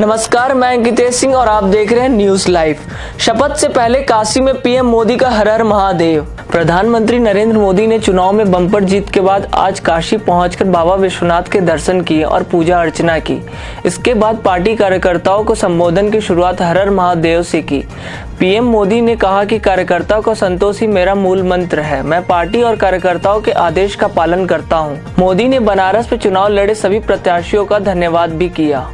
नमस्कार, मैं अंकितेश सिंह और आप देख रहे हैं न्यूज़ लाइव शपथ से पहले काशी में पीएम मोदी का हर हर महादेव। प्रधानमंत्री नरेंद्र मोदी ने चुनाव में बम्पर जीत के बाद आज काशी पहुंचकर बाबा विश्वनाथ के दर्शन किए और पूजा अर्चना की। इसके बाद पार्टी कार्यकर्ताओं को संबोधन की शुरुआत हर हर महादेव से की। पीएम मोदी ने कहा कि कार्यकर्ताओं का संतोष ही मेरा मूल मंत्र है। मैं पार्टी और कार्यकर्ताओं के आदेश का पालन करता हूँ। मोदी ने बनारस में चुनाव लड़े सभी प्रत्याशियों का धन्यवाद भी किया।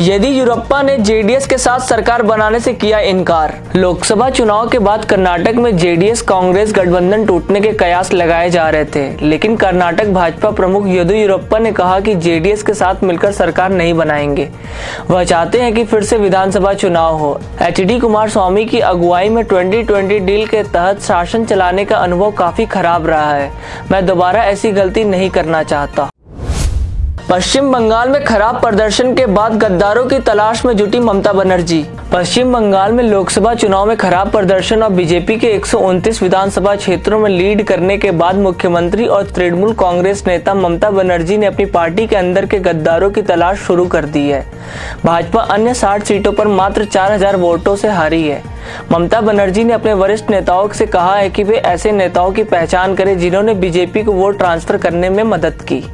येदियुरप्पा ने जेडीएस के साथ सरकार बनाने से किया इनकार, लोकसभा चुनाव के बाद कर्नाटक में जेडीएस कांग्रेस गठबंधन टूटने के कयास लगाए जा रहे थे, लेकिन कर्नाटक भाजपा प्रमुख येदियुरप्पा ने कहा कि जेडीएस के साथ मिलकर सरकार नहीं बनाएँगे। वह चाहते हैं कि फिर से विधानसभा चुनाव हो। एच डी कुमार स्वामी की अगुवाई में 2020 डील के तहत शासन चलाने का अनुभव काफ़ी खराब रहा है। मैं दोबारा ऐसी गलती नहीं करना चाहता। पश्चिम बंगाल में खराब प्रदर्शन के बाद गद्दारों की तलाश में जुटी ममता बनर्जी। पश्चिम बंगाल में लोकसभा चुनाव में खराब प्रदर्शन और बीजेपी के एक सौ उनतीस विधानसभा क्षेत्रों में लीड करने के बाद मुख्यमंत्री और तृणमूल कांग्रेस नेता ममता बनर्जी ने अपनी पार्टी के अंदर के गद्दारों की तलाश शुरू कर दी है। भाजपा अन्य 60 सीटों पर मात्र 4000 वोटों से हारी है। ममता बनर्जी ने अपने वरिष्ठ नेताओं से कहा है कि वे ऐसे नेताओं की पहचान करें जिन्होंने बीजेपी को वोट ट्रांसफ़र करने में मदद की।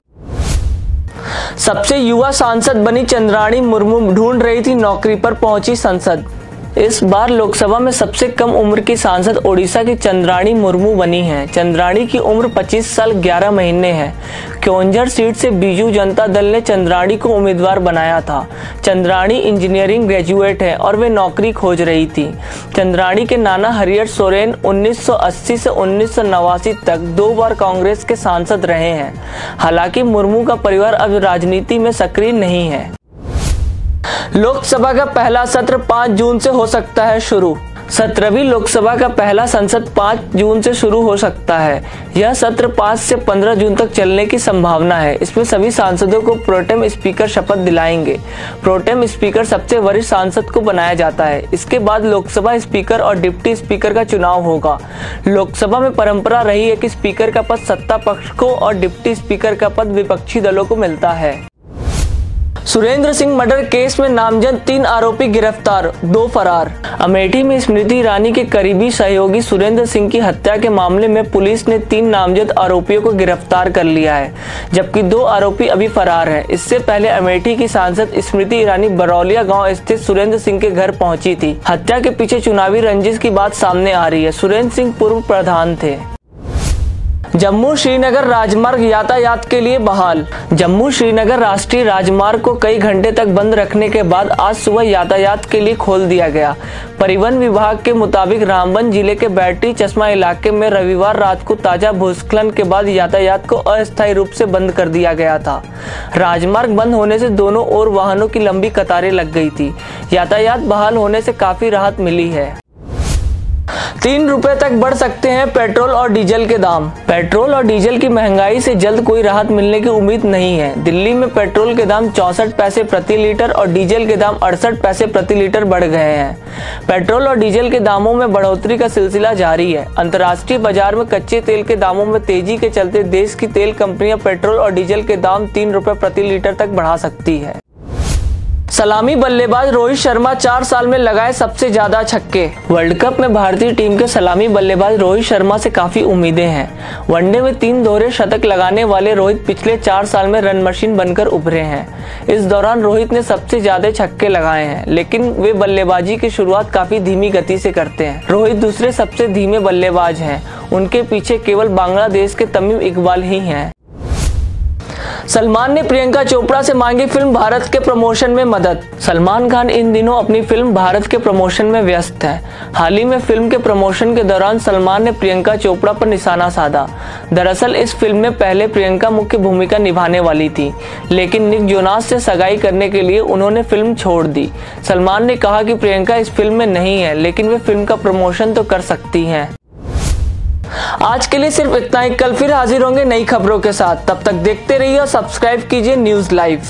सबसे युवा सांसद बनी चंद्राणी मुर्मू ढूंढ रही थी नौकरी पर पहुँची संसद। इस बार लोकसभा में सबसे कम उम्र की सांसद ओडिशा की चंद्राणी मुर्मू बनी हैं। चंद्राणी की उम्र 25 साल 11 महीने है। क्योंझर सीट से बीजू जनता दल ने चंद्राणी को उम्मीदवार बनाया था। चंद्राणी इंजीनियरिंग ग्रेजुएट है और वे नौकरी खोज रही थी। चंद्राणी के नाना हरियर सोरेन 1980 से उन्नीस सौ नवासी तक दो बार कांग्रेस के सांसद रहे हैं। हालाँकि मुर्मू का परिवार अब राजनीति में सक्रिय नहीं है। लोकसभा का पहला सत्र 5 जून से हो सकता है शुरू। सत्रहवीं लोकसभा का पहला संसद 5 जून से शुरू हो सकता है। यह सत्र 5 से 15 जून तक चलने की संभावना है। इसमें सभी सांसदों को प्रोटेम स्पीकर शपथ दिलाएँगे। प्रोटेम स्पीकर सबसे वरिष्ठ सांसद को बनाया जाता है। इसके बाद लोकसभा स्पीकर और डिप्टी स्पीकर का चुनाव होगा। लोकसभा में परंपरा रही है कि स्पीकर का पद सत्ता पक्ष को और डिप्टी स्पीकर का पद विपक्षी दलों को मिलता है। सुरेंद्र सिंह मर्डर केस में नामजद तीन आरोपी गिरफ़्तार, दो फरार। अमेठी में स्मृति ईरानी के करीबी सहयोगी सुरेंद्र सिंह की हत्या के मामले में पुलिस ने तीन नामजद आरोपियों को गिरफ़्तार कर लिया है, जबकि दो आरोपी अभी फरार हैं। इससे पहले अमेठी की सांसद स्मृति ईरानी बरौलिया गाँव स्थित सुरेंद्र सिंह के घर पहुँची थी। हत्या के पीछे चुनावी रंजिश की बात सामने आ रही है। सुरेंद्र सिंह पूर्व प्रधान थे। जम्मू श्रीनगर राजमार्ग यातायात के लिए बहाल। जम्मू श्रीनगर राष्ट्रीय राजमार्ग को कई घंटे तक बंद रखने के बाद आज सुबह यातायात के लिए खोल दिया गया। परिवहन विभाग के मुताबिक रामबन ज़िले के बैटरी चश्मा इलाके में रविवार रात को ताज़ा भूस्खलन के बाद यातायात को अस्थायी रूप से बंद कर दिया गया था। राजमार्ग बंद होने से दोनों ओर वाहनों की लंबी कतारें लग गई थी। यातायात बहाल होने से काफ़ी राहत मिली है। तीन रुपए तक बढ़ सकते हैं पेट्रोल और डीजल के दाम। पेट्रोल और डीजल की महँगाई से जल्द कोई राहत मिलने की उम्मीद नहीं है। दिल्ली में पेट्रोल के दाम चौसठ पैसे प्रति लीटर और डीजल के दाम अड़सठ पैसे प्रति लीटर बढ़ गए हैं। पेट्रोल और डीजल के दामों में बढ़ोतरी का सिलसिला जारी है। अंतर्राष्ट्रीय बाज़ार में कच्चे तेल के दामों में तेज़ी के चलते देश की तेल कंपनियाँ पेट्रोल और डीजल के दाम तीन रुपए प्रति लीटर तक बढ़ा सकती है। सलामी बल्लेबाज रोहित शर्मा चार साल में लगाए सबसे ज़्यादा छक्के। वर्ल्ड कप में भारतीय टीम के सलामी बल्लेबाज रोहित शर्मा से काफ़ी उम्मीदें हैं। वनडे में तीन दोहरे शतक लगाने वाले रोहित पिछले चार साल में रन मशीन बनकर उभरे हैं। इस दौरान रोहित ने सबसे ज़्यादा छक्के लगाए हैं, लेकिन वे बल्लेबाजी की शुरुआत काफ़ी धीमी गति से करते हैं। रोहित दूसरे सबसे धीमे बल्लेबाज हैं। उनके पीछे केवल बांग्लादेश के तमीम इकबाल ही हैं। सलमान ने प्रियंका चोपड़ा से मांगी फ़िल्म भारत के प्रमोशन में मदद। सलमान खान इन दिनों अपनी फ़िल्म भारत के प्रमोशन में व्यस्त है। हाल ही में फ़िल्म के प्रमोशन के दौरान सलमान ने प्रियंका चोपड़ा पर निशाना साधा। दरअसल इस फ़िल्म में पहले प्रियंका मुख्य भूमिका निभाने वाली थी, लेकिन निक जोनास से सगाई करने के लिए उन्होंने फ़िल्म छोड़ दी। सलमान ने कहा कि प्रियंका इस फ़िल्म में नहीं है, लेकिन वे फ़िल्म का प्रमोशन तो कर सकती हैं। आज के लिए सिर्फ़ इतना ही। कल फिर हाजिर होंगे नई खबरों के साथ। तब तक देखते रहिए और सब्सक्राइब कीजिए न्यूज़ लाइव।